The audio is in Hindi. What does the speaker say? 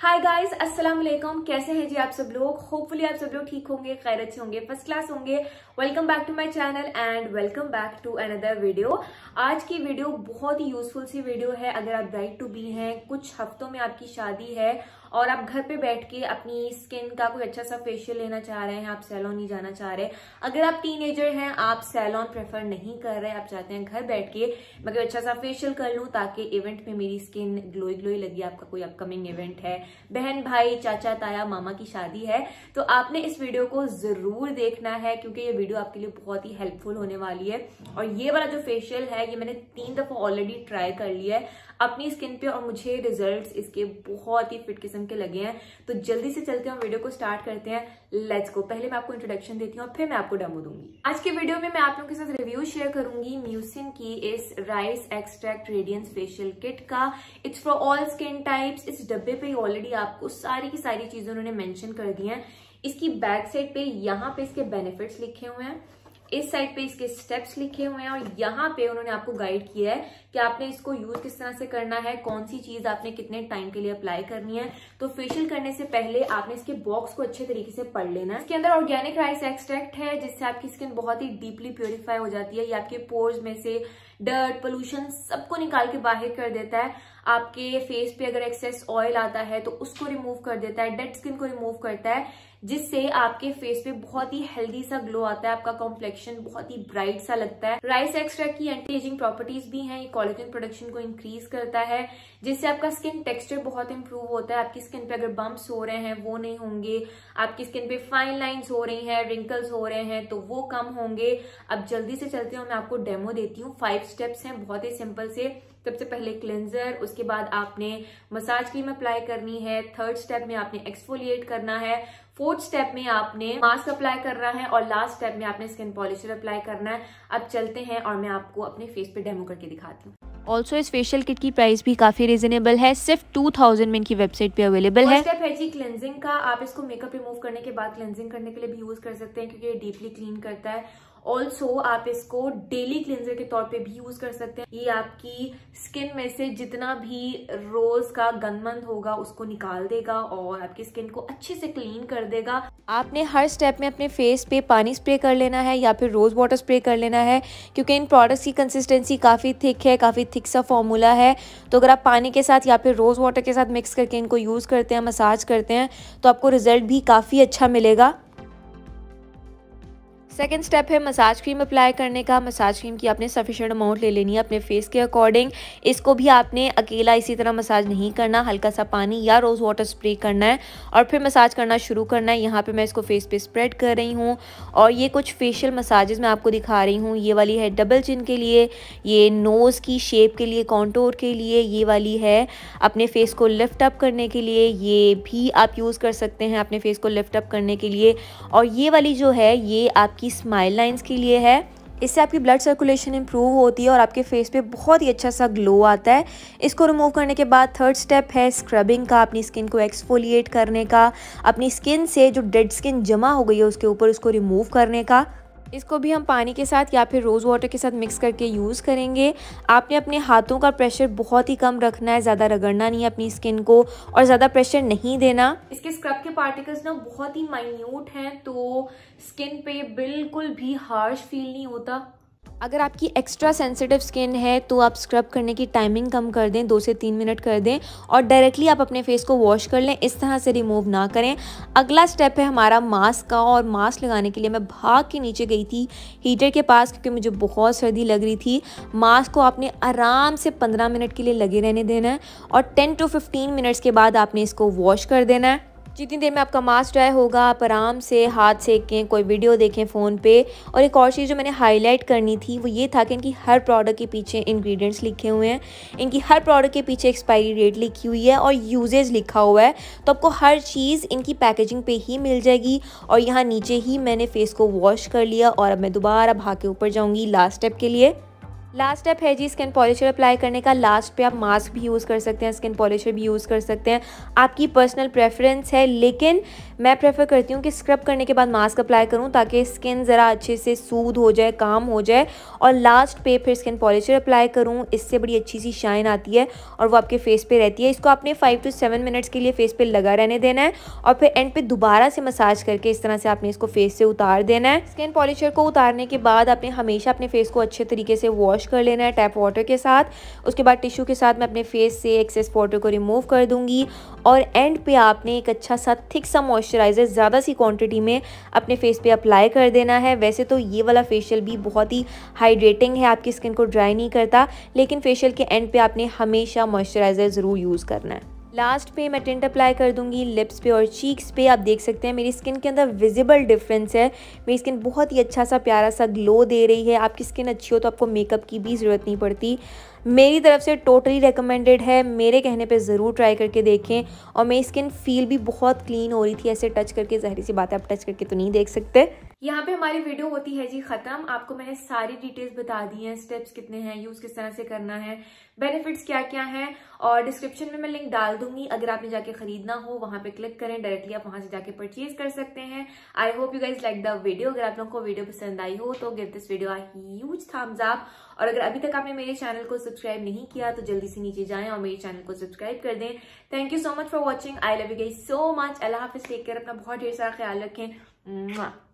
हाय गाइस अस्सलाम वालेकुम कैसे हैं जी आप सब लोग? होपफुली आप सब लोग ठीक होंगे, खैर अच्छे होंगे फ़र्स्ट क्लास होंगे. Welcome back to my channel and welcome back to another video आज की वीडियो बहुत ही यूजफुल सी वीडियो है, अगर आप ब्राइट टू बी हैं, कुछ हफ्तों में आपकी शादी है और आप घर पे बैठ के अपनी स्किन का कोई अच्छा सा फेशियल लेना चाह रहे हैं, आप सैलॉन नहीं जाना चाह रहे, अगर आप टीनेजर हैं, आप सैलॉन प्रेफर नहीं कर रहे, आप चाहते हैं घर बैठ के मगर अच्छा सा फेशियल कर लूँ ताकि इवेंट में मेरी स्किन ग्लोई ग्लोई लगी, आपका कोई अपकमिंग इवेंट है, बहन, भाई, चाचा, ताया, मामा की शादी है तो आपने इस वीडियो को ज़रूर देखना है क्योंकि ये वीडियो आपके लिए बहुत ही हेल्पफुल होने वाली है। और ये वाला जो फेशियल है, ये मैंने तीन दफ़ा ऑलरेडी ट्राई कर लिया है। अपनी स्किन पे और मुझे रिजल्ट्स इसके बहुत ही फिट किस्म के लगे हैं। तो जल्दी से चलते हैं वीडियो को स्टार्ट करते हैं। लेट्स गो पहले मैं आपको इंट्रोडक्शन देती हूँ, फिर मैं आपको डेमो दूँगी। आज के वीडियो में मैं आप लोगों के साथ रिव्यू शेयर करूँगी म्यूसिन की इस rice extract radiance facial kit का। It's for all skin types इस डब्बे पे ऑलरेडी आपको सारी की सारी चीज़ें उन्होंने मेंशन कर दी हैं। इसकी बैक साइड पे यहाँ पे इसके बेनिफिट्स लिखे हुए हैं। इस साइड पे इसके स्टेप्स लिखे हुए हैं और यहाँ पे उन्होंने आपको गाइड किया है कि आपने इसको यूज़ किस तरह से करना है कौन सी चीज़ आपने कितने टाइम के लिए अप्लाई करनी है। तो फेशियल करने से पहले आपने इसके बॉक्स को अच्छे तरीके से पढ़ लेना है। इसके अंदर ऑर्गेनिक राइस एक्सट्रैक्ट है, जिससे आपकी स्किन बहुत ही डीपली प्योरीफाई हो जाती है। ये आपके पोर्स में से डर्ट पोल्यूशन सबको निकाल के बाहर कर देता है। आपके फेस पे अगर एक्सेस ऑयल आता है तो उसको रिमूव कर देता है डेड स्किन को रिमूव करता है, जिससे आपके फेस पे बहुत ही हेल्दी सा ग्लो आता है, आपका कॉम्प्लेक्शन बहुत ही ब्राइट सा लगता है। राइस एक्सट्रैक्ट की एंटी एजिंग प्रॉपर्टीज़ भी हैं कॉलेजन प्रोडक्शन को इंक्रीज करता है, जिससे आपका स्किन टेक्सचर बहुत इंप्रूव होता है। आपकी स्किन पे अगर बम्प्स हो रहे हैं, वो नहीं होंगे। आपकी स्किन पे फाइन लाइन्स हो रही हैं रिंकल्स हो रहे हैं तो वो कम होंगे। अब जल्दी से चलते हूँ मैं आपको डेमो देती हूँ। फाइव स्टेप्स हैं, बहुत ही सिंपल से। सबसे पहले क्लेंजर उसके बाद आपने मसाज क्रीम अप्लाई करनी है थर्ड स्टेप में आपने एक्सफोलिएट करना है फोर्थ स्टेप में आपने मास्क अप्लाई करना है और लास्ट स्टेप में आपने स्किन पॉलिशर अप्लाई करना है। अब चलते हैं और मैं आपको अपने फेस पे डेमो करके दिखाती हूँ। ऑल्सो इस फेशियल किट की प्राइस भी काफ़ी रिजनेबल है। सिर्फ़ टू थाउज़ेंड में इनकी वेबसाइट पे अवेलेबल है। स्टेप है जी क्लेंजिंग का। आप इसको मेकअप रिमूव करने के बाद क्लेंजिंग करने के लिए भी यूज़ कर सकते हैं क्योंकि ये डीपली क्लीन करता है। ऑल्सो आप इसको डेली क्लिनजर के तौर पे भी यूज़ कर सकते हैं। ये आपकी स्किन में से जितना भी रोज का गंदमंद होगा, उसको निकाल देगा और आपकी स्किन को अच्छे से क्लीन कर देगा। आपने हर स्टेप में अपने फेस पे पानी स्प्रे कर लेना है या फिर रोज वाटर स्प्रे कर लेना है, क्योंकि इन प्रोडक्ट्स की कंसिस्टेंसी काफ़ी थिक है, काफ़ी थिक सा फॉर्मूला है। तो अगर आप पानी के साथ या फिर रोज वाटर के साथ मिक्स करके इनको यूज़ करते हैं मसाज करते हैं तो आपको रिज़ल्ट भी काफ़ी अच्छा मिलेगा। सेकेंड स्टेप है मसाज क्रीम अप्लाई करने का। मसाज क्रीम की आपने सफिशेंट अमाउंट ले लेनी है अपने फेस के अकॉर्डिंग इसको भी आपने अकेला इसी तरह मसाज नहीं करना। हल्का सा पानी या रोज़ वाटर स्प्रे करना है और फिर मसाज करना शुरू करना है। यहाँ पे मैं इसको फेस पे स्प्रेड कर रही हूँ और ये कुछ फेशियल मसाजेज मैं आपको दिखा रही हूँ। ये वाली है डबल चिन के लिए, ये नोज़ की शेप के लिए कॉन्टोर के लिए, ये वाली है अपने फेस को लिफ्ट अप करने के लिए। ये भी आप यूज़ कर सकते हैं अपने फेस को लिफ्ट अप करने के लिए। और ये वाली जो है, ये आपकी स्माइल लाइन्स के लिए है। इससे आपकी ब्लड सर्कुलेशन इम्प्रूव होती है और आपके फेस पे बहुत ही अच्छा सा ग्लो आता है। इसको रिमूव करने के बाद थर्ड स्टेप है स्क्रबिंग का, अपनी स्किन को एक्सफोलिएट करने का, अपनी स्किन से जो डेड स्किन जमा हो गई है उसके ऊपर उसको रिमूव करने का। इसको भी हम पानी के साथ या फिर रोज़ वाटर के साथ मिक्स करके यूज़ करेंगे। आपने अपने हाथों का प्रेशर बहुत ही कम रखना है, ज़्यादा रगड़ना नहीं है अपनी स्किन को और ज़्यादा प्रेशर नहीं देना। इसके स्क्रब के पार्टिकल्स ना बहुत ही माइन्यूट हैं तो स्किन पे बिल्कुल भी हार्श फील नहीं होता। अगर आपकी एक्स्ट्रा सेंसिटिव स्किन है तो आप स्क्रब करने की टाइमिंग कम कर दें, दो से तीन मिनट कर दें और डायरेक्टली आप अपने फेस को वॉश कर लें, इस तरह से रिमूव ना करें। अगला स्टेप है हमारा मास्क का और मास्क लगाने के लिए मैं भाग के नीचे गई थी हीटर के पास क्योंकि मुझे बहुत सर्दी लग रही थी। मास्क को आपने आराम से पंद्रह मिनट के लिए लगे रहने देना है और टेन टू फिफ्टीन मिनट्स के बाद आपने इसको वॉश कर देना है। जितनी देर में आपका मास्क ड्राई होगा, आप आराम से हाथ सेकें, कोई वीडियो देखें फ़ोन पे। और एक और चीज़ जो मैंने हाईलाइट करनी थी, वो ये था कि इनकी हर प्रोडक्ट के पीछे इंग्रेडिएंट्स लिखे हुए हैं। इनकी हर प्रोडक्ट के पीछे एक्सपायरी डेट लिखी हुई है और यूजेज लिखा हुआ है। तो आपको हर चीज़ इनकी पैकेजिंग पे ही मिल जाएगी और यहाँ नीचे ही मैंने फेस को वॉश कर लिया और अब मैं दोबारा भाग के ऊपर जाऊँगी लास्ट स्टेप के लिए। लास्ट स्टेप है जी स्किन पॉलिशर अप्लाई करने का। लास्ट पे आप मास्क भी यूज़ कर सकते हैं स्किन पॉलिशर भी यूज़ कर सकते हैं। आपकी पर्सनल प्रेफरेंस है, लेकिन मैं प्रेफर करती हूँ कि स्क्रब करने के बाद मास्क अप्लाई करूँ ताकि स्किन ज़रा अच्छे से सूद हो जाए काम हो जाए। और लास्ट पे फिर स्किन पॉलिशर अप्लाई करूँ, इससे बड़ी अच्छी सी शाइन आती है और वो आपके फेस पर रहती है। इसको आपने फाइव टू सेवन मिनट्स के लिए फेस पर लगा रहने देना है और फिर एंड पे दोबारा से मसाज करके इस तरह से आपने इसको फेस से उतार देना है। स्किन पॉलिशर को उतारने के बाद आपने हमेशा अपने फेस को अच्छे तरीके से वॉश वॉश कर लेना है टैप वाटर के साथ। उसके बाद टिश्यू के साथ मैं अपने फेस से एक्सेस वाटर को रिमूव कर दूँगी। और एंड पे आपने एक अच्छा सा थिक सा मॉइस्चराइज़र ज़्यादा सी क्वांटिटी में अपने फेस पे अप्लाई कर देना है। वैसे तो ये वाला फेशियल भी बहुत ही हाइड्रेटिंग है, आपकी स्किन को ड्राई नहीं करता। लेकिन फेशियल के एंड पे आपने हमेशा मॉइस्चराइज़र ज़रूर यूज़ करना है। लास्ट पे मैं टिंट अप्लाई कर दूँगी लिप्स पे और चीक्स पे। आप देख सकते हैं, मेरी स्किन के अंदर विजिबल डिफरेंस है। मेरी स्किन बहुत ही अच्छा सा प्यारा सा ग्लो दे रही है। आपकी स्किन अच्छी हो तो आपको मेकअप की भी ज़रूरत नहीं पड़ती। मेरी तरफ़ से टोटली रिकमेंडेड है। मेरे कहने पे ज़रूर ट्राई करके देखें। और मेरी स्किन फील भी बहुत क्लीन हो रही थी। ऐसे टच करके, जहरी सी बात है, आप टच करके तो नहीं देख सकते। यहाँ पे हमारी वीडियो होती है जी खत्म। आपको मैंने सारी डिटेल्स बता दी हैं स्टेप्स कितने हैं यूज़ किस तरह से करना है बेनिफिट्स क्या क्या हैं और डिस्क्रिप्शन में मैं लिंक डाल दूँगी। अगर आपने जाके खरीदना हो, वहाँ पे क्लिक करें डायरेक्टली आप वहाँ से जाके परचेज कर सकते हैं। I hope you guys like the video अगर आप लोगों को वीडियो पसंद आई हो तो give this video huge thumbs up और अगर अभी तक आपने मेरे चैनल को सब्सक्राइब नहीं किया तो जल्दी से नीचे जाएँ और मेरे चैनल को सब्सक्राइब कर दें। Thank you so much for watching I love you guys so much अल्लाह हाफिज। टेक केयर अपना बहुत ढेर सारा ख्याल रखें।